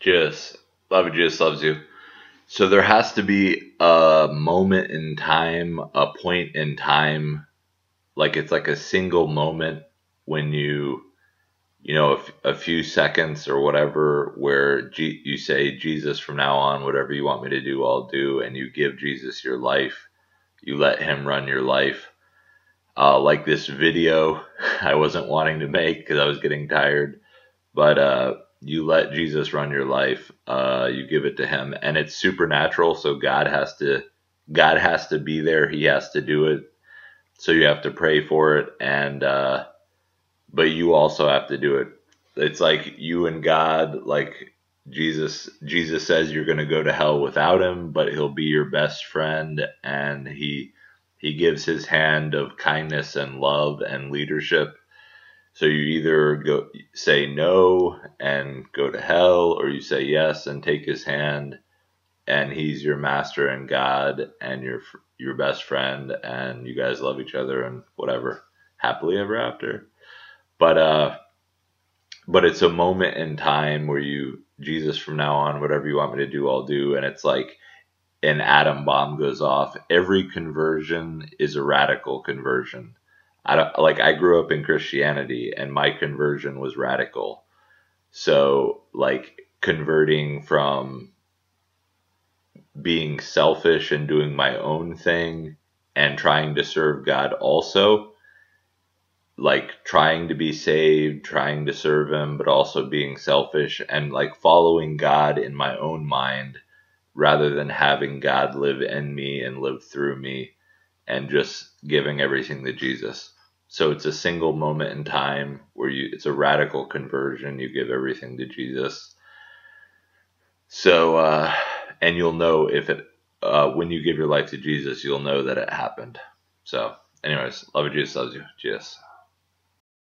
Jesus, love Jesus loves you. So there has to be a moment in time, a point in time, like it's like a single moment when you, you know, a, f- a few seconds or whatever, where G- you say, Jesus, from now on, whatever you want me to do, I'll do, and you give Jesus your life. You let him run your life. Uh, like this video, I wasn't wanting to make because I was getting tired, but uh, you let Jesus run your life. Uh, you give it to Him, and it's supernatural. So God has to, God has to be there. He has to do it. So you have to pray for it, and uh, but you also have to do it. It's like you and God, like Jesus. Jesus says you're going to go to hell without Him, but He'll be your best friend, and He He gives His hand of kindness and love and leadership so you either go say no and go to hell, or you say yes and take his hand, and he's your master and God and your your best friend, and you guys love each other and whatever, happily ever after. But uh, but it's a moment in time where you Jesus from now on, whatever you want me to do, I'll do, and it's like an atom bomb goes off. Every conversion is a radical conversion I don't like I grew up in Christianity and my conversion was radical. So like converting from being selfish and doing my own thing and trying to serve God also like trying to be saved, trying to serve him but also being selfish and like following God in my own mind rather than having God live in me and live through me and just giving everything to Jesus. So it's a single moment in time where you it's a radical conversion. You give everything to Jesus. So uh, and you'll know if it uh, when you give your life to Jesus, you'll know that it happened. So, anyways, love of Jesus loves you. Jesus.